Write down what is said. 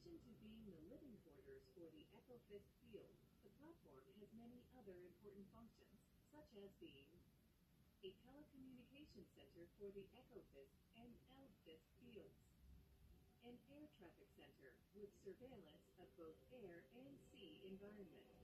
addition to being the living quarters for the Ekofisk field, the platform has many other important functions, such as being a telecommunication center for the Ekofisk and Eldfisk fields, an air traffic center with surveillance of both air and sea environments.